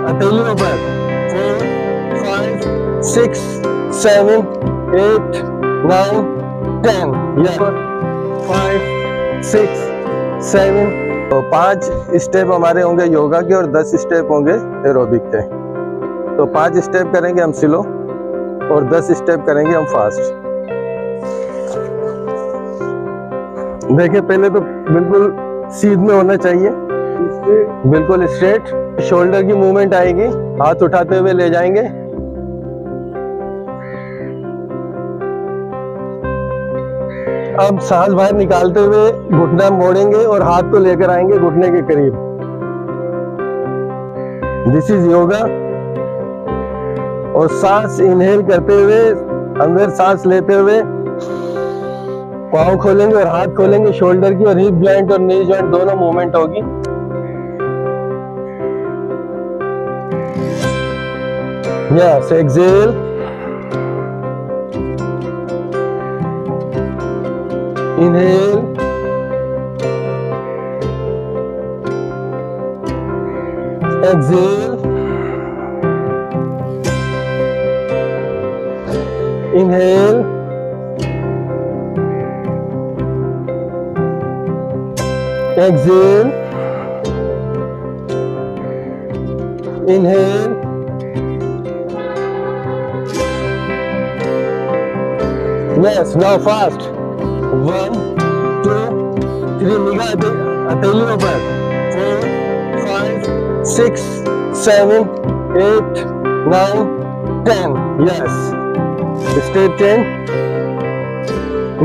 हथेलियों पर four five six seven eight nine ten five six seven तो पाँच स्टेप हमारे होंगे योगा के और दस स्टेप होंगे एरोबिक के. तो पाँच स्टेप करेंगे हम स्लो और दस स्टेप करेंगे हम फास्ट देखिए, पहले तो बिल्कुल सीध में होना चाहिए. बिल्कुल स्ट्रेट शोल्डर की मूवमेंट आएगी। हाथ उठाते हुए ले जाएँगे। अब सांस बाहर निकालते हुए घुटना मोड़ेंगे और हाथ को लेकर आएँगे घुटने के करीब। दिस इज़ योगा और सांस इनहेल करते हुए, अंदर सांस लेते हुए पाँव खोलेंगे और हाथ खोलेंगे शोल्डर की और हिप जॉइंट और नी जॉइंट दोनों मूवमेंट होगी। Yes, exhale. Inhale. Exhale. Inhale. Exhale. Inhale. Yes, now fast. One two three निगाह हथेलियों पर four five six seven eight nine ten yes step ten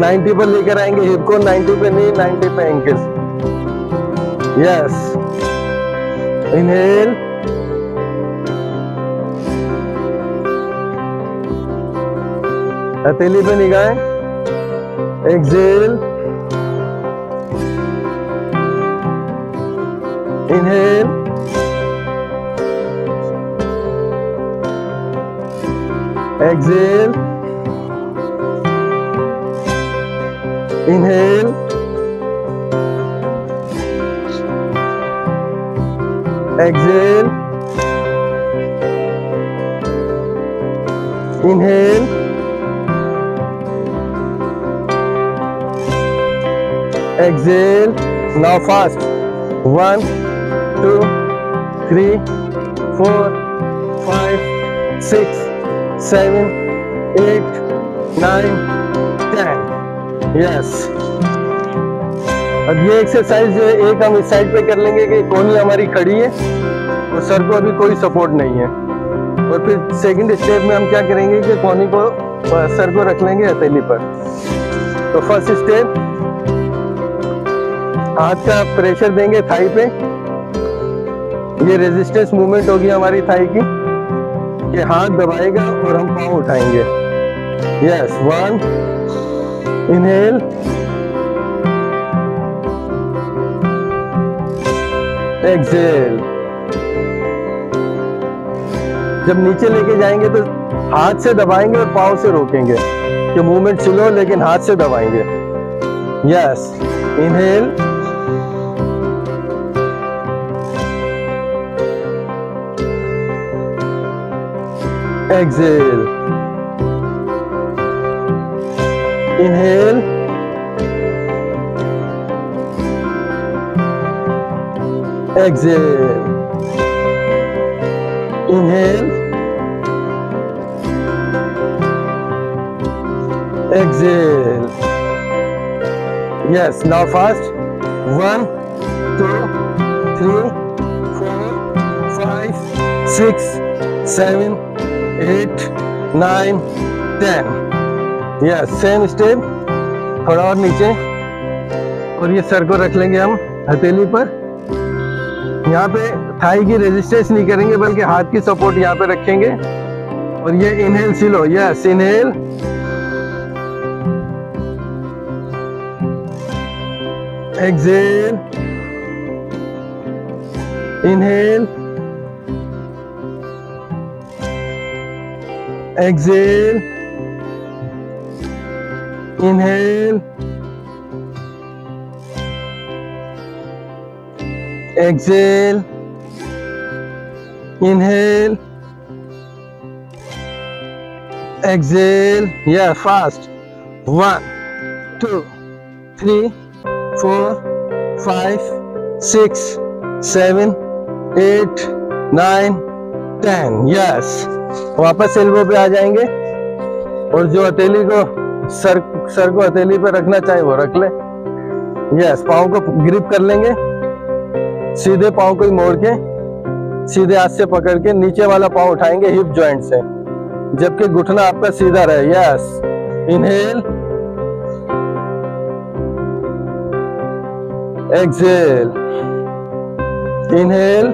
ninety पर लेकर आएँगे हिप को नाइन्टी पे नहीं नाइन्टी पे एंकल यस इनहेल हथेली पे निगाह exhale inhale. Exhale inhale. Exhale inhale. Exhale. Now fast. One, two, three, four, five, six, seven, eight, nine, ten. Yes. अब ये एक्सरसाइज जो है, एक हम इस साइड पे कर लेंगे कि कोहनी हमारी खड़ी है और सर को अभी कोई सपोर्ट नहीं है। और फिर सेकंड स्टेप में हम क्या करेंगे कि कोहनी को सर को रख लेंगे हथेली पर। तो फ़र्स्ट स्टेप हाथ का प्रेशर देंगे थाई पे। ये रेजिस्टेंस मूवमेंट होगी हमारी थाई की। ये हाथ दबाएगा और हम पाँव उठाएँगे। यस वन इनहेल एक्सेल जब नीचे लेके जाएँगे तो हाथ से दबाएँगे और पाँव से रोकेंगे। मूवमेंट स्लो लेकिन हाथ से दबाएँगे। Yes inhale exhale inhale. Exhale inhale. Exhale yes now fast. One two three four five six seven eight nine ten yes same step थोड़ा और नीचे। और ये सर को रख लेंगे हम हथेली पर। यहाँ पे थाई की रेजिस्टेंस नहीं करेंगे, बल्कि हाथ की सपोर्ट यहाँ पे रखेंगे। और ये inhale slow yes inhale exhale inhale exhale. Inhale. Exhale. Inhale. Exhale. Yeah fast. One two three four five six seven eight nine ten yes वापस एल्बो पे आ जाएँगे। और जो हथेली को सर सर को हथेली पे रखना चाहे वो रख ले। यस पाँव को ग्रिप कर लेंगे। सीधे पाँव को ही मोड़ के सीधे हाथ से पकड़ के नीचे वाला पाँव उठाएँगे हिप जॉइंट से। जबकि घुटना आपका सीधा रहे। Yes inhale exhale inhale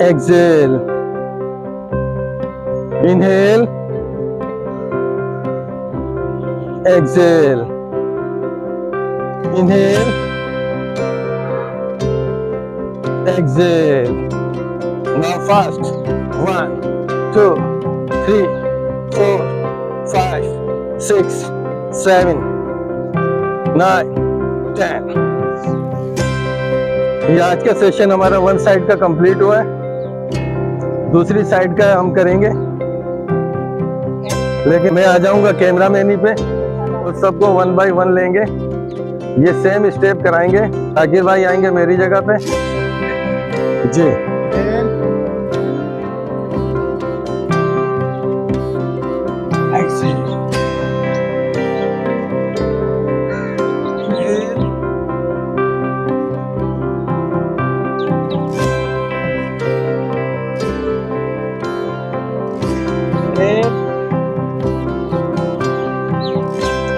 exhale inhale exhale inhale exhale now fast one two three four five six seven nine ten ये आज का सेशन हमारा वन साइड का कंप्लीट हुआ है दूसरी साइड का हम करेंगे। लेकिन मैं आ जाऊँगा कैमरा मैनी पे तो सबको वन बाय वन लेंगे। ये सेम स्टेप कराएँगे। आगे भाई आएँगे मेरी जगह पे। जी।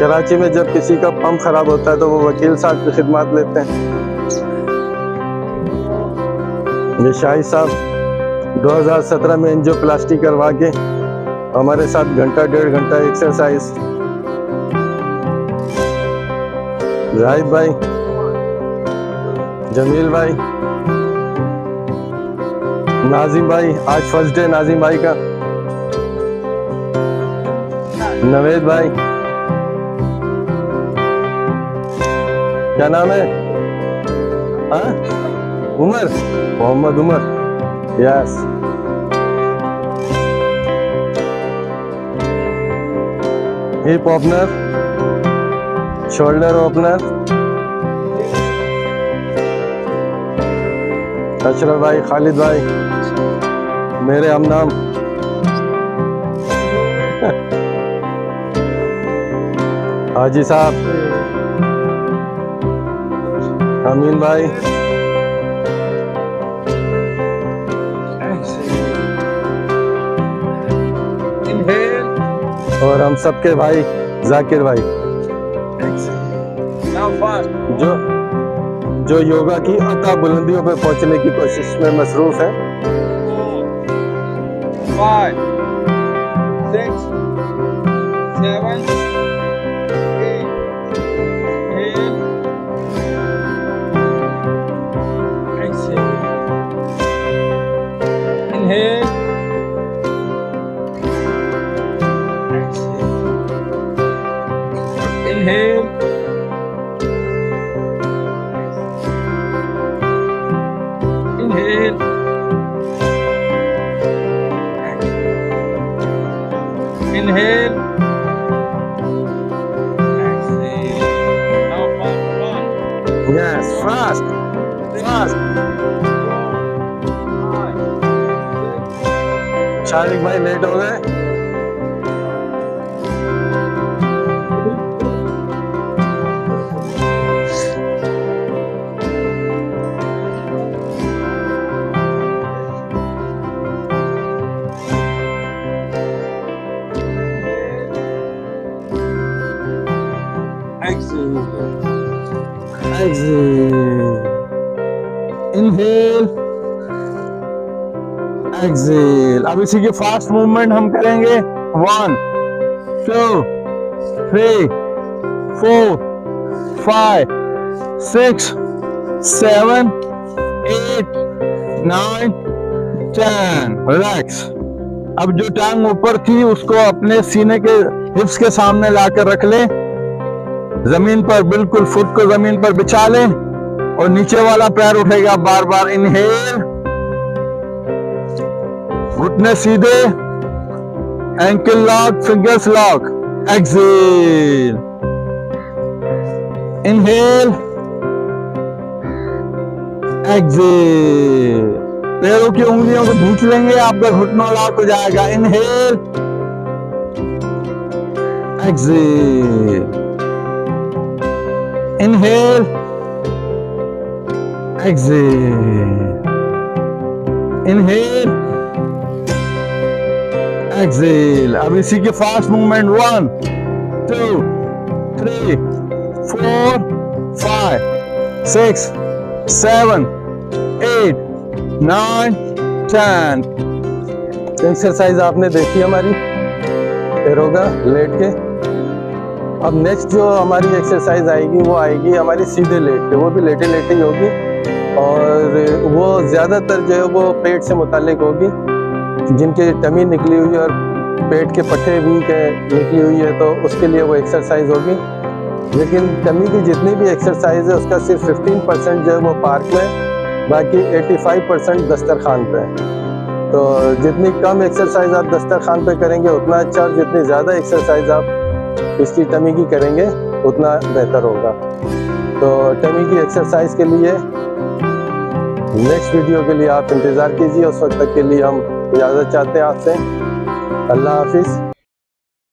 कराची में जब किसी का पंप खराब होता है तो वो वकील साहब की खिदमत लेते हैं। ये शाही साहब 2017 में एंजियो प्लास्टिक करवा के हमारे साथ घंटा, डेढ़ घंटा एक्सरसाइज जाहिद भाई, जमील भाई, नाजिम भाई, आज फ़र्स्ट डे नाजिम भाई का। नवेद भाई क्या नाम है? Umar? Mohammad Umar. Yes hip opener shoulder opener Ashraf भाई खालिद भाई मेरे हम नाम हाजी साहब अमीन भाई और हम सबके भाई जाकिर भाई। जो जो योगा की अता बुलंदियों पर पहुँचने की कोशिश में मसरूफ है। Five, six, seven, शारिक भाई लेट हो गए exhale. exhale inhale exhale. अब इसी के फास्ट मूवमेंट हम करेंगे. One two three four five six seven eight nine ten relax अब जो टांग ऊपर थी, उसको अपने सीने के हिप्स के सामने लाकर रख ले. ज़मीन पर बिल्कुल फुट को ज़मीन पर बिछा ले. और नीचे वाला पैर उठेगा बार बार इनहेल घुटने सीधे ankle lock fingers lock exhale inhale exhale पैरों की उंगलियों को भूच लेंगे आपका घुटना लॉक हो जाएगा। Inhale exhale inhale exhale inhale exhale अब इसी के fast movement one two three four five six seven eight nine ten exercise आपने देखी हमारी? फिर होगा लेट के अब नेक्स्ट जो हमारी एक्सरसाइज आएगी, वो आएगी हमारी सीधे लेट के वो भी लेटे लेटे ही होगी। और वो ज़्यादातर जो है वो पेट से मुतालिक होगी। जिनके टमी निकली हुई है और पेट के पट्टे भी के निकली हुई है तो उसके लिए वो एक्सरसाइज होगी। लेकिन टमी की जितनी भी एक्सरसाइज है, उसका सिर्फ़ 15 परसेंट जो है वो पार्क में बाकी 85 परसेंट दस्तरखान पे है। तो जितनी कम एक्सरसाइज आप दस्तरखान पे करेंगे, उतना अच्छा और जितनी ज़्यादा एक्सरसाइज आप इसकी टमी की करेंगे, उतना बेहतर होगा। तो टमी की एक्सरसाइज के लिए नेक्स्ट वीडियो के लिए आप इंतज़ार कीजिए, उस वक्त तक के लिए हम इजाज़त चाहते हैं आपसे। अल्लाह हाफिज़।